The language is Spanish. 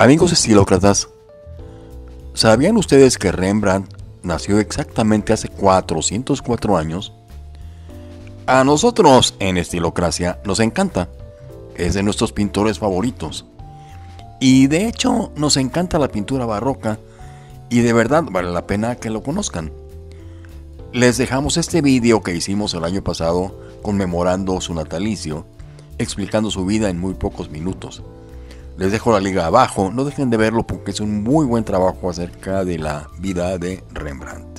Amigos estilócratas, ¿sabían ustedes que Rembrandt nació exactamente hace 404 años? A nosotros en Estilocracia nos encanta, es de nuestros pintores favoritos. Y de hecho nos encanta la pintura barroca y de verdad vale la pena que lo conozcan. Les dejamos este vídeo que hicimos el año pasado conmemorando su natalicio, explicando su vida en muy pocos minutos. Les dejo la liga abajo, no dejen de verlo porque es un muy buen trabajo acerca de la vida de Rembrandt.